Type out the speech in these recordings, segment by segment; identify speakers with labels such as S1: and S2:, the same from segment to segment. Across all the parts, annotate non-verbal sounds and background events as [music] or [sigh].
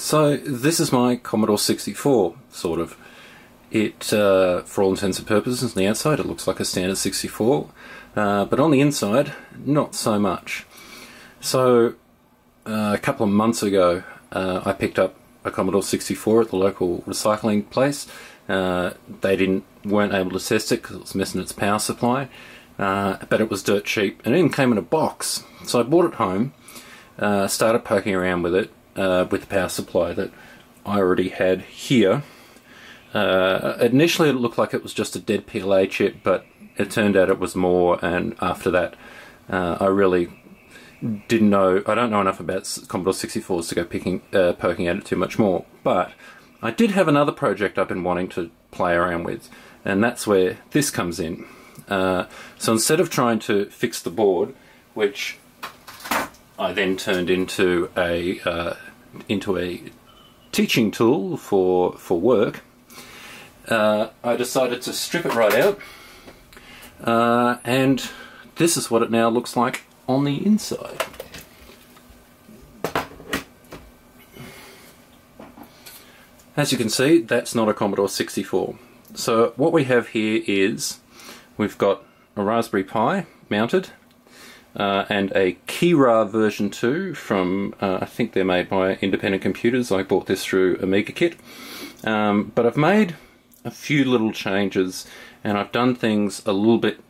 S1: So this is my Commodore 64, sort of. It, uh, for all intents and purposes, on the outside it looks like a standard 64, uh, but on the inside, not so much. So uh, a couple of months ago, uh, I picked up a Commodore 64 at the local recycling place. Uh, they didn't weren't able to test it because it was missing its power supply, uh, but it was dirt cheap and it even came in a box. So I bought it home, started poking around with it, uh, with the power supply that I already had here. Uh, initially, it looked like it was just a dead PLA chip, but it turned out it was more. And after that, uh, I really didn't know. I don't know enough about Commodore 64s to go picking, uh, poking at it too much more. But I did have another project I've been wanting to play around with, and that's where this comes in. Uh, so instead of trying to fix the board, which I then turned into a uh, into a teaching tool for for work. Uh, I decided to strip it right out, uh, and this is what it now looks like on the inside. As you can see, that's not a Commodore 64. So what we have here is we've got a Raspberry Pi mounted uh, and a Keyrah version 2 from, uh, I think they're made by Independent Computers. I bought this through Amiga Kit. Um, but I've made a few little changes and I've done things a little bit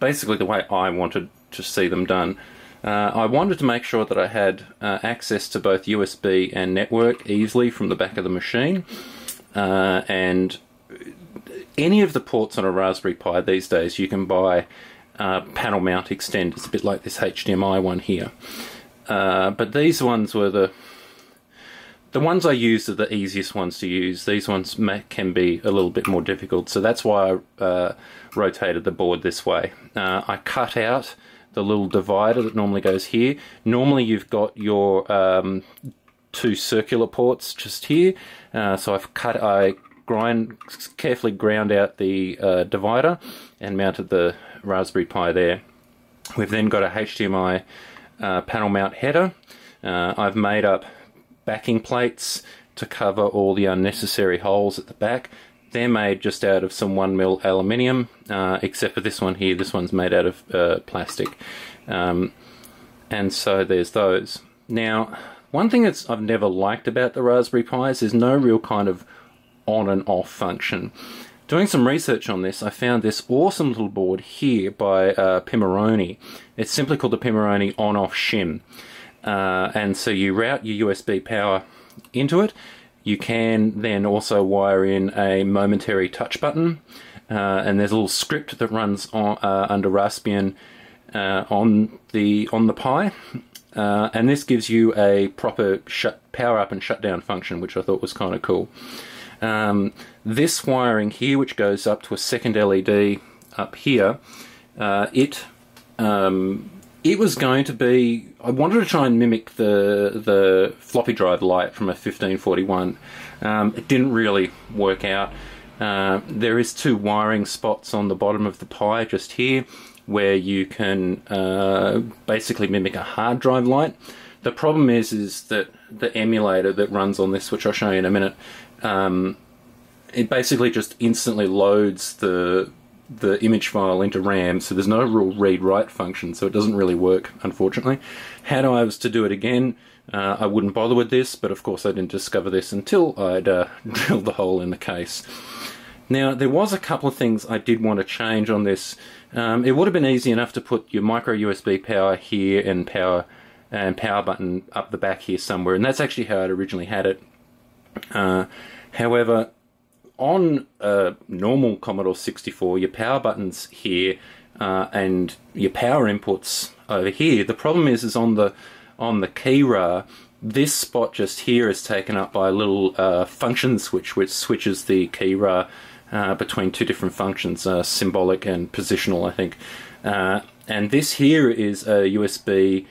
S1: basically the way I wanted to see them done. Uh, I wanted to make sure that I had uh, access to both USB and network easily from the back of the machine. Uh, and any of the ports on a Raspberry Pi these days you can buy uh, panel mount extenders, a bit like this HDMI one here. Uh, but these ones were the the ones I used are the easiest ones to use. These ones can be a little bit more difficult, so that's why I uh, rotated the board this way. Uh, I cut out the little divider that normally goes here. Normally you've got your um, two circular ports just here, uh, so I've cut. I grind carefully ground out the uh, divider and mounted the Raspberry Pi there. We've then got a HDMI uh, panel mount header. Uh, I've made up backing plates to cover all the unnecessary holes at the back. They're made just out of some 1mm aluminium, uh, except for this one here. This one's made out of uh, plastic. Um, and so there's those. Now, one thing that I've never liked about the Raspberry Pis is no real kind of on and off function. Doing some research on this, I found this awesome little board here by uh, Pimoroni. It's simply called the Pimoroni on-off shim. Uh, and so you route your USB power into it. You can then also wire in a momentary touch button. Uh, and there's a little script that runs on, uh, under Raspbian uh, on the on the Pi. Uh, and this gives you a proper shut power up and shut down function, which I thought was kind of cool. Um, this wiring here, which goes up to a second LED up here, uh, it um, it was going to be. I wanted to try and mimic the the floppy drive light from a 1541. Um, it didn't really work out. Uh, there is two wiring spots on the bottom of the Pi just here where you can uh, basically mimic a hard drive light. The problem is is that the emulator that runs on this, which I'll show you in a minute, um, it basically just instantly loads the the image file into RAM, so there's no real read-write function, so it doesn't really work, unfortunately. Had I was to do it again, uh, I wouldn't bother with this, but of course I didn't discover this until I'd uh, [laughs] drilled the hole in the case. Now, there was a couple of things I did want to change on this. Um, it would have been easy enough to put your micro USB power here and power and power button up the back here somewhere, and that's actually how I'd originally had it. Uh, However, on a normal Commodore 64, your power buttons here uh, and your power inputs over here. The problem is, is on the on the Keyrah, this spot just here is taken up by a little uh, function switch, which switches the Keyrah uh, between two different functions, uh, symbolic and positional, I think. Uh, and this here is a USB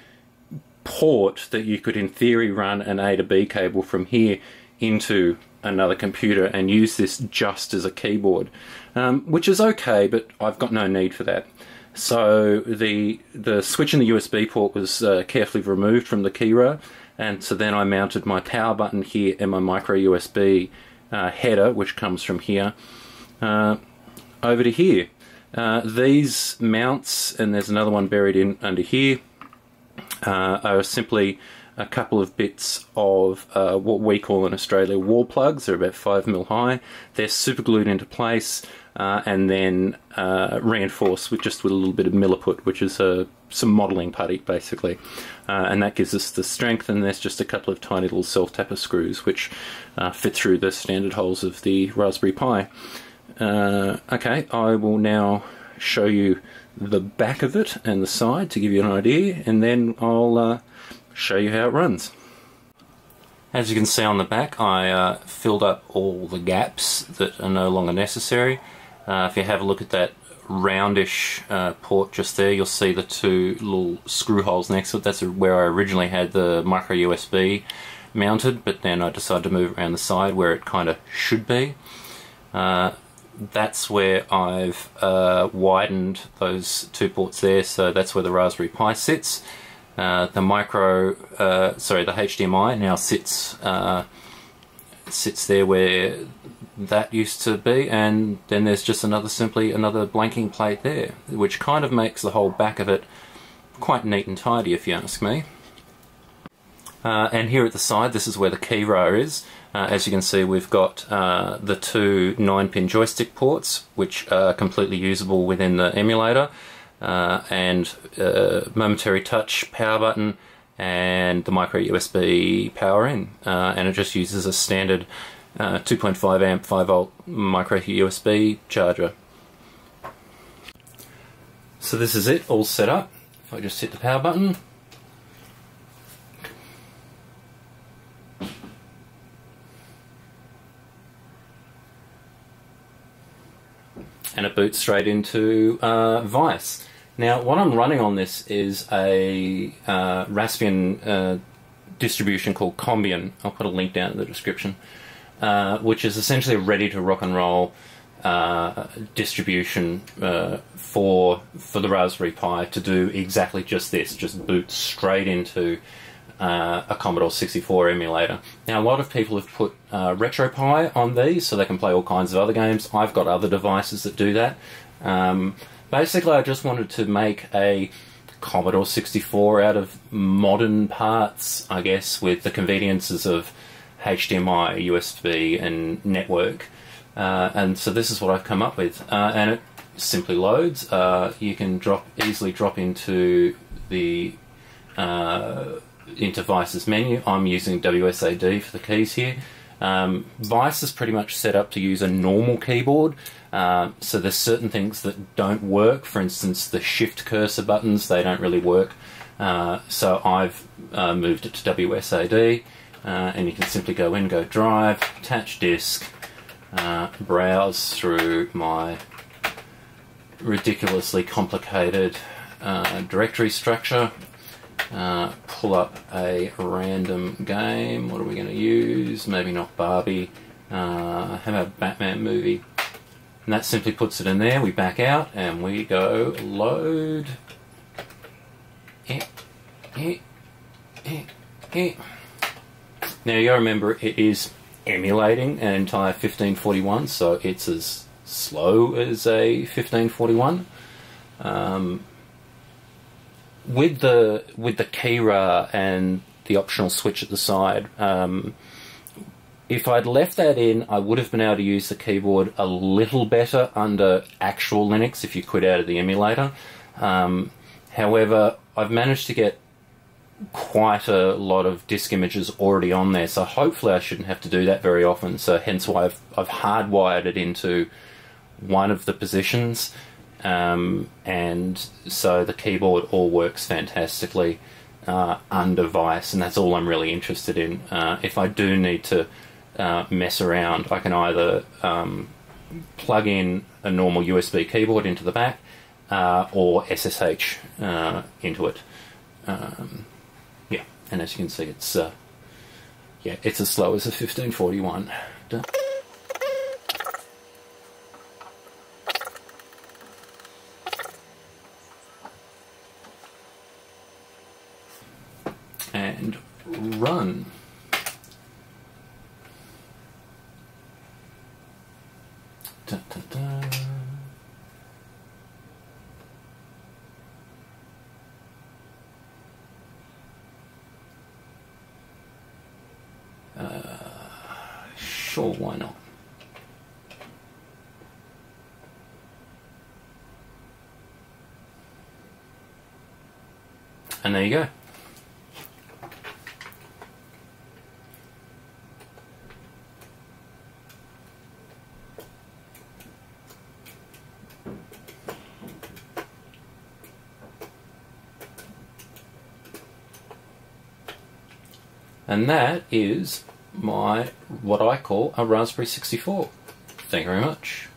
S1: port that you could, in theory, run an A to B cable from here into another computer and use this just as a keyboard, um, which is okay, but I've got no need for that. So the the switch in the USB port was uh, carefully removed from the Keyrah, and so then I mounted my power button here and my micro USB uh, header, which comes from here, uh, over to here. Uh, these mounts, and there's another one buried in under here, uh, are simply a couple of bits of uh, what we call in Australia wall plugs. They're about 5 mil high. They're super glued into place uh, and then uh, reinforced with just with a little bit of milliput, which is uh, some modelling putty basically. Uh, and that gives us the strength and there's just a couple of tiny little self-tapper screws which fit through the standard holes of the Raspberry Pi. okay, I will now show you the back of it and the side to give you an idea and then I'll show you how it runs. As you can see on the back, I uh, filled up all the gaps that are no longer necessary. Uh, if you have a look at that roundish uh, port just there, you'll see the two little screw holes next to it. That's where I originally had the micro USB mounted, but then I decided to move around the side where it kind of should be. Uh, that's where I've uh, widened those two ports there, so that's where the Raspberry Pi sits. Uh, the micro, uh, sorry, the HDMI now sits uh, sits there where that used to be, and then there's just another simply another blanking plate there, which kind of makes the whole back of it quite neat and tidy, if you ask me. Uh, and here at the side, this is where the Keyrah is. Uh, as you can see, we've got uh, the two 9-pin joystick ports, which are completely usable within the emulator uh, and uh, momentary touch power button and the micro USB power in uh, and it just uses a standard uh, 2.5 amp 5 volt micro USB charger. So this is it all set up. If I just hit the power button and it boots straight into uh, Vice. Now, what I'm running on this is a uh, Raspbian uh, distribution called Combian. I'll put a link down in the description, uh, which is essentially a ready to rock and roll uh, distribution uh, for for the Raspberry Pi to do exactly just this, just boot straight into uh, a Commodore 64 emulator. Now, a lot of people have put uh, RetroPie on these so they can play all kinds of other games. I've got other devices that do that. Um, basically, I just wanted to make a Commodore 64 out of modern parts, I guess, with the conveniences of HDMI, USB, and network. Uh, and so this is what I've come up with. Uh, and it simply loads. Uh, you can drop easily drop into the uh, into Vice's menu. I'm using WSAD for the keys here. Um, Vice is pretty much set up to use a normal keyboard, uh, so there's certain things that don't work. For instance, the shift cursor buttons, they don't really work. Uh, so I've uh, moved it to WSAD, uh, and you can simply go in, go drive, attach disk, uh, browse through my ridiculously complicated uh, directory structure, uh, pull up a random game. What are we going to use? Maybe not Barbie. Uh, how about Batman movie? And that simply puts it in there. We back out and we go load. Eh, eh, eh, now you gotta remember it is emulating an entire 1541, so it's as slow as a 1541. Um, with the with the Keyrah and the optional switch at the side, um, if I'd left that in, I would have been able to use the keyboard a little better under actual Linux if you quit out of the emulator. Um, however, I've managed to get quite a lot of disk images already on there, so hopefully I shouldn't have to do that very often. So hence why I've, I've hardwired it into one of the positions um, and so the keyboard all works fantastically uh, under Vice, and that's all I'm really interested in. Uh, if I do need to uh, mess around, I can either um, plug in a normal USB keyboard into the back uh, or SSH uh, into it. Um, yeah, and as you can see, it's uh, yeah, it's as slow as a 1541. Done. run. Dun, dun, dun. Uh, sure, why not? And there you go. And that is my what I call a Raspberry 64. Thank you very much.